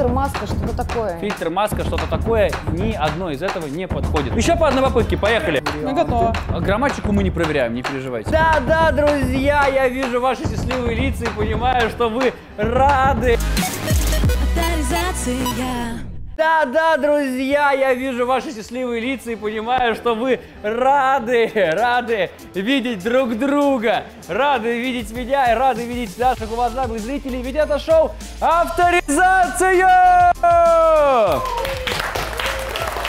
Фильтр, маска, что-то такое. Фильтр, маска, что-то такое, ни одно из этого не подходит. Еще по одной попытке, поехали. Мы готовы. А Грамматику мы не проверяем, не переживайте. Да-да, друзья, я вижу ваши счастливые лица и понимаю, что вы рады. Авторизация. Да-да, друзья, я вижу ваши счастливые лица и понимаю, что вы рады, рады видеть друг друга, рады видеть меня и рады видеть наших уважаемых зрителей, ведь это шоу «Авторизация».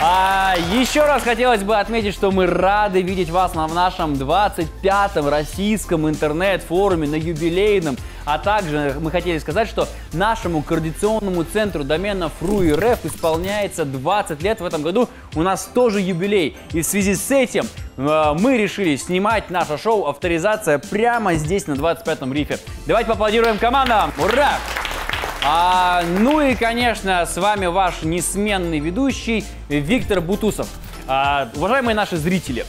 А еще раз хотелось бы отметить, что мы рады видеть вас на нашем 25-м российском интернет-форуме, на юбилейном. А также мы хотели сказать, что нашему координационному центру домена ФРУ.РФ исполняется 20 лет в этом году. У нас тоже юбилей. И в связи с этим э, мы решили снимать наше шоу «Авторизация» прямо здесь, на 25-м рифе. Давайте поаплодируем командам! Ура! А, ну и, конечно, с вами ваш несменный ведущий Виктор Бутусов. А, уважаемые наши зрители,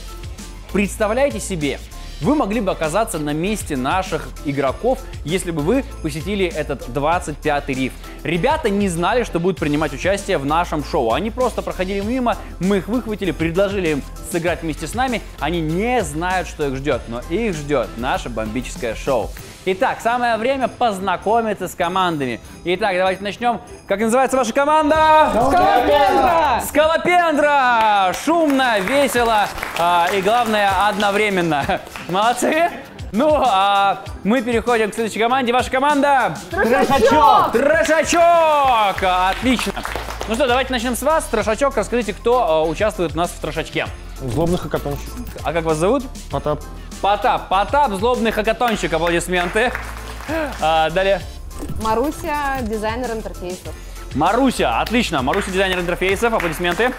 представляете себе, вы могли бы оказаться на месте наших игроков, если бы вы посетили этот 25-й риф. Ребята не знали, что будут принимать участие в нашем шоу. Они просто проходили мимо, мы их выхватили, предложили им сыграть вместе с нами. Они не знают, что их ждет, но их ждет наше бомбическое шоу. Итак, самое время познакомиться с командами. Итак, давайте начнем. Как называется ваша команда? Скалопендра! Скалопендра! Шумно, весело а, и, главное, одновременно. Молодцы! Ну, а мы переходим к следующей команде. Ваша команда? Трешачок! Трешачок! Отлично. Ну что, давайте начнем с вас. Трешачок, расскажите, кто э, участвует у нас в Трешачке. Злобный хакатонщик. А как вас зовут? Потап. Потап. Потап, злобный хакатонщик. Аплодисменты. А, далее. Маруся, дизайнер интерфейсов. Маруся. Отлично. Маруся, дизайнер интерфейсов. Аплодисменты.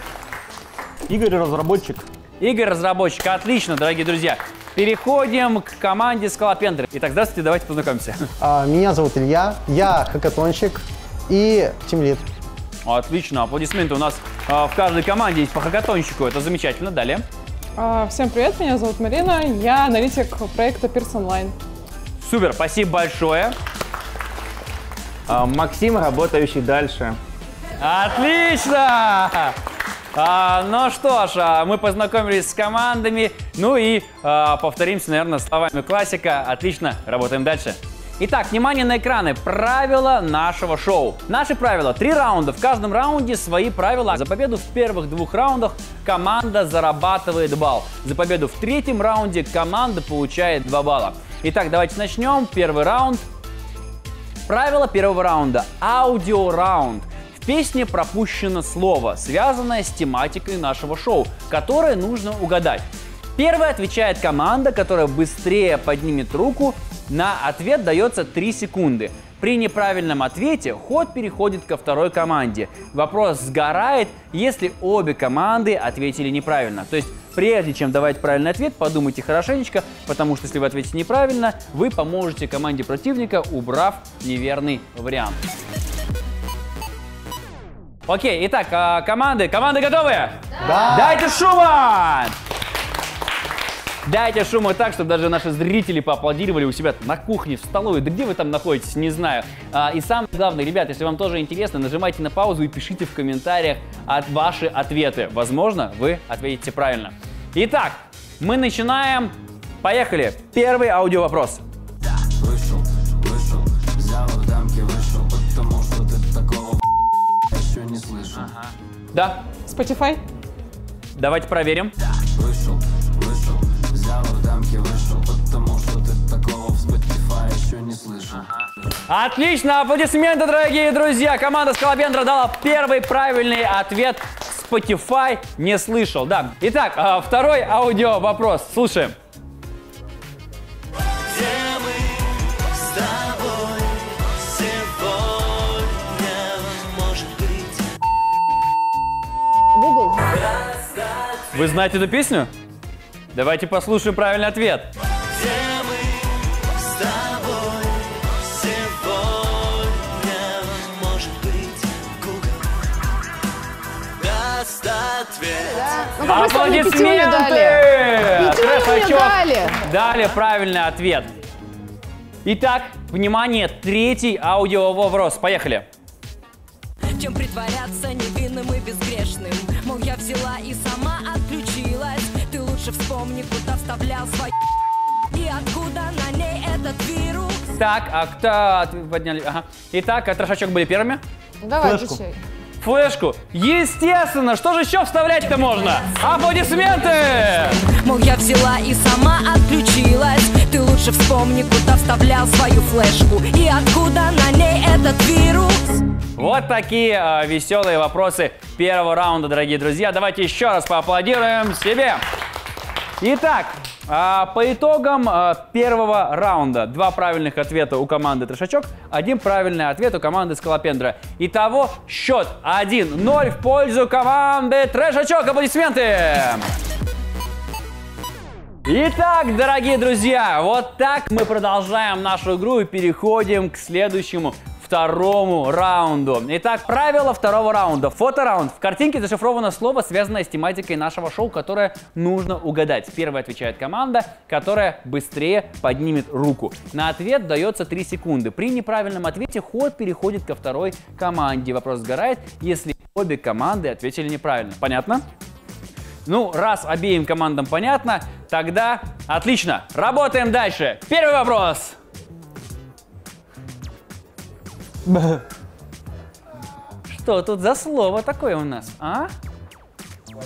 Игорь разработчик. Игорь, разработчик. Отлично, дорогие друзья. Переходим к команде Скалопендры. Итак, здравствуйте, давайте познакомимся. А, Меня зовут Илья, я хакатонщик и тимлид. Отлично, аплодисменты у нас а, в каждой команде есть по хакатонщику. Это замечательно. Далее. А, Всем привет, меня зовут Марина, я аналитик проекта Пирс Онлайн. Супер, спасибо большое. А, Максим, работающий дальше. Отлично! А, ну что ж, а, мы познакомились с командами. Ну и а, повторимся, наверное, словами классика. Отлично, работаем дальше. Итак, внимание на экраны. Правила нашего шоу. Наши правила. Три раунда. В каждом раунде свои правила. За победу в первых двух раундах команда зарабатывает балл. За победу в третьем раунде команда получает 2 балла. Итак, давайте начнем. Первый раунд. Правило первого раунда. Аудиораунд. В песне пропущено слово, связанное с тематикой нашего шоу, которое нужно угадать. Первая отвечает команда, которая быстрее поднимет руку. На ответ дается 3 секунды. При неправильном ответе ход переходит ко второй команде. Вопрос сгорает, если обе команды ответили неправильно. То есть, прежде чем давать правильный ответ, подумайте хорошенечко, потому что если вы ответите неправильно, вы поможете команде противника, убрав неверный вариант. Окей, итак, а, команды, команды готовы? Да. Дайте шума! Дайте шума так, чтобы даже наши зрители поаплодировали у себя на кухне, в столовой, да где вы там находитесь, не знаю. А, и самое главное, ребят, если вам тоже интересно, нажимайте на паузу и пишите в комментариях от ваши ответы. Возможно, вы ответите правильно. Итак, мы начинаем. Поехали. Первый аудиовопрос. Вышел, вышел, взял в дамки, вышел, потому что ты такого еще не слышал. Да, Spotify? давайте проверим. Вышел, Еще не слышал. Отлично, аплодисменты, дорогие друзья. Команда Скалопендра дала первый правильный ответ. Spotify не слышал, да. Итак, а, второй аудио вопрос. Слушаем. Google. Вы знаете эту песню? Давайте послушаем правильный ответ. Ну, как раз мне пятерню дали. Трэш-очок. дали. Дали правильный ответ. Итак, внимание, третий аудио вопрос. Поехали. чем притворяться невинным и безгрешным. Мол, я взяла и сама отключилась. Ты лучше вспомни, куда вставлял свой и откуда на ней этот вирус. Так, а кто подняли? Ага. Итак, а трошачок были первыми? Давай, Флешку. отвечай. Флешку. Естественно, что же еще вставлять-то можно? Аплодисменты! Мол, я взяла и сама отключилась. Ты лучше вспомни, куда вставлял свою флешку и откуда на ней этот вирус. Вот такие э, веселые вопросы первого раунда, дорогие друзья. Давайте еще раз поаплодируем себе. Итак, а, по итогам а, первого раунда два правильных ответа у команды Трешачок, один правильный ответ у команды Скалопендра. Итого счет 1-0 в пользу команды Трешачок. Аплодисменты! Итак, дорогие друзья, вот так мы продолжаем нашу игру и переходим к следующему второму раунду. Итак, правила второго раунда. Фотораунд. В картинке зашифровано слово, связанное с тематикой нашего шоу, которое нужно угадать. Первая отвечает команда, которая быстрее поднимет руку. На ответ дается 3 секунды. При неправильном ответе ход переходит ко второй команде. Вопрос сгорает, если обе команды ответили неправильно. Понятно? Ну, раз обеим командам понятно, тогда отлично. Работаем дальше. Первый вопрос. Что тут за слово такое у нас, а?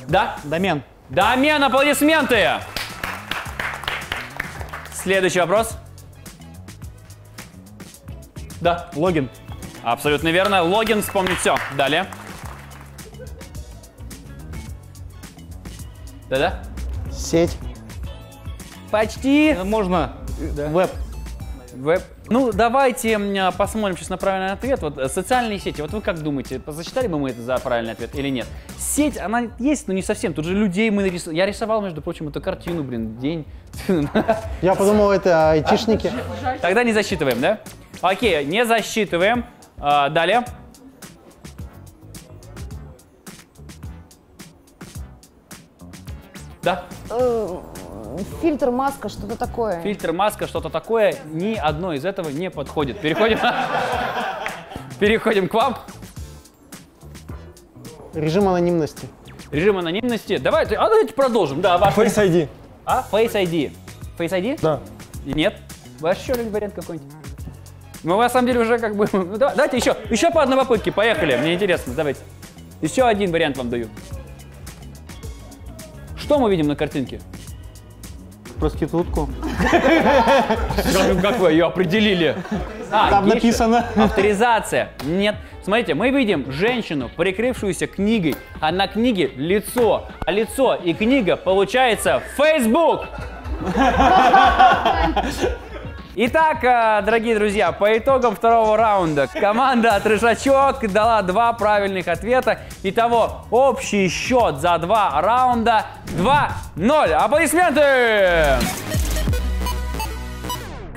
Да? Домен. Домен, аплодисменты! Следующий вопрос. Да, Логин. абсолютно верно. Логин вспомнить все. Далее. Да-да. Сеть. Почти. Э, Можно веб. Веб. Ну, давайте м, посмотрим сейчас на правильный ответ. Вот э, социальные сети. Вот вы как думаете, засчитали бы мы это за правильный ответ или нет? Сеть, она есть, но не совсем. Тут же людей мы нарисовали. Я рисовал, между прочим, эту картину, блин, день. Я подумал, это айтишники. Тогда не засчитываем, да? Окей, не засчитываем. А, далее. Да, Э, Фильтр, маска, что-то такое. фильтр, маска, что-то такое. Ни одно из этого не подходит. Переходим. Переходим к вам. Режим анонимности. Режим анонимности. Давайте, а давайте продолжим. Да, ваш Face ID. А? Face ID. Face ID? Да. И нет? Ваш еще вариант какой-нибудь? Мы на самом деле уже как бы... ну, да- давайте еще, еще по одной попытке, поехали. Мне интересно, давайте. Еще один вариант вам даю. Что мы видим на картинке? Проститутку. Как, вы ее определили? А, Там гейша. написано. Авторизация. Нет. Смотрите, мы видим женщину, прикрывшуюся книгой, а на книге лицо. А лицо и книга получается Facebook. Итак, э, дорогие друзья, по итогам второго раунда команда Трешачок дала два правильных ответа. Итого общий счет за два раунда 2-0. Аплодисменты!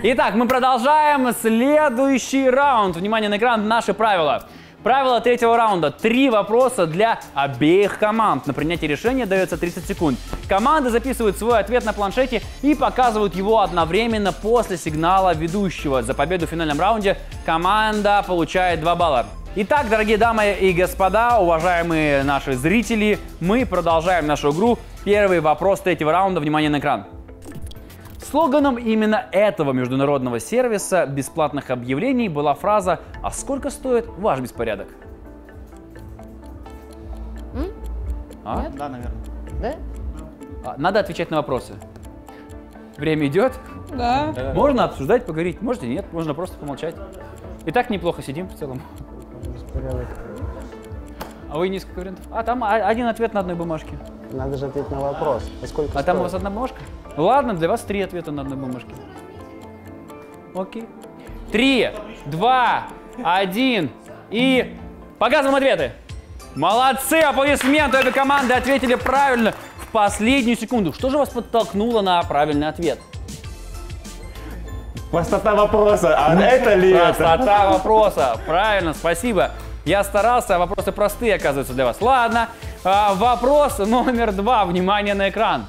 Итак, мы продолжаем следующий раунд. Внимание на экран, наши правила. Правило третьего раунда. Три вопроса для обеих команд. На принятие решения дается 30 секунд. Команды записывают свой ответ на планшете и показывают его одновременно после сигнала ведущего. За победу в финальном раунде команда получает 2 балла. Итак, дорогие дамы и господа, уважаемые наши зрители, мы продолжаем нашу игру. Первый вопрос третьего раунда. Внимание на экран. Слоганом именно этого международного сервиса бесплатных объявлений была фраза «А сколько стоит ваш беспорядок?» А? Да, наверное. Да? А, Надо отвечать на вопросы. Время идет. Да. Можно обсуждать, поговорить. Можете нет, можно просто помолчать. И так неплохо сидим в целом. А вы несколько вариантов? А там один ответ на одной бумажке. Надо же ответить на вопрос. А сколько А там у вас одна бумажка? Ладно, для вас три ответа на одной бумажке. Окей. Три, два, один и показываем ответы. Молодцы, аплодисменты, обе команды ответили правильно в последнюю секунду. Что же вас подтолкнуло на правильный ответ? Простота вопроса. А это ли это? Простота вопроса. Правильно, спасибо. Я старался, а вопросы простые, оказываются, для вас. Ладно, а, вопрос номер два. Внимание на экран.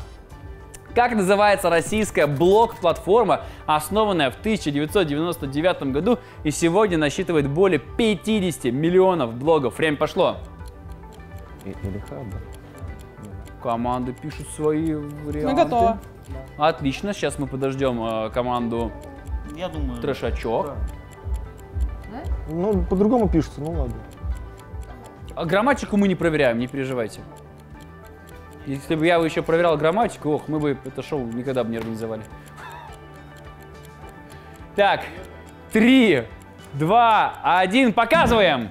Как называется российская блог-платформа, основанная в 1999 году и сегодня насчитывает более 50 миллионов блогов? Время пошло. Или Хабр. Команды пишут свои варианты. Мы готовы. Отлично, сейчас мы подождем э, команду Я думаю... Трешачок. Ну, по-другому пишется, ну ладно. А грамматику мы не проверяем, не переживайте. Если бы я еще проверял грамматику, ох, мы бы это шоу никогда бы не организовали. Так, три, два, один, показываем!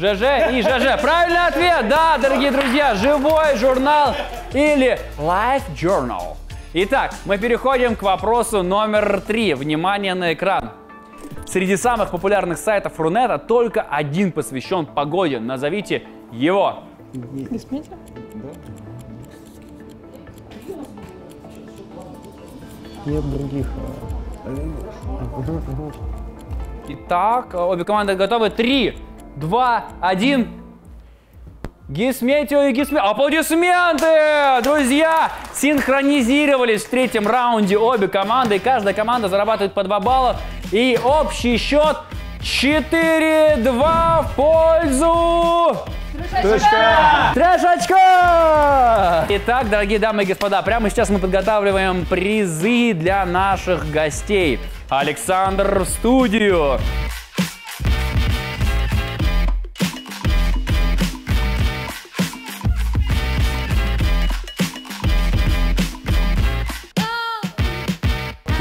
ЖЖ и ЖЖ. Правильный ответ, да, дорогие друзья, живой журнал или Life Journal. Итак, мы переходим к вопросу номер три. Внимание на экран. Среди самых популярных сайтов Рунета только один посвящен погоде. Назовите его. Лесмедиа? Нет других. Итак, обе команды готовы. Три, два, один. Гисметио и Гисме... Аплодисменты! Друзья, синхронизировались в третьем раунде обе команды. И каждая команда зарабатывает по 2 балла. И общий счет 4-2 в пользу... Трешачка! Итак, дорогие дамы и господа, прямо сейчас мы подготавливаем призы для наших гостей. Александр в студию.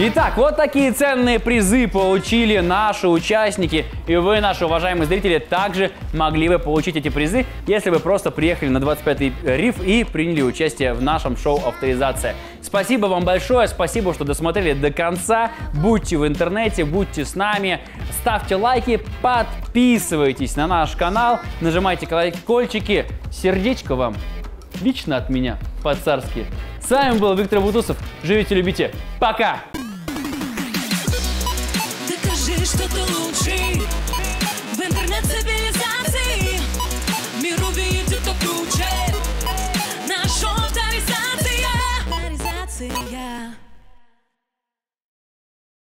Итак, вот такие ценные призы получили наши участники. И вы, наши уважаемые зрители, также могли бы получить эти призы, если бы просто приехали на 25-й риф и приняли участие в нашем шоу «Авторизация». Спасибо вам большое, спасибо, что досмотрели до конца. Будьте в интернете, будьте с нами, ставьте лайки, подписывайтесь на наш канал, нажимайте колокольчики. Сердечко вам лично от меня, по-царски. С вами был Виктор Бутусов. Живите, любите. Пока!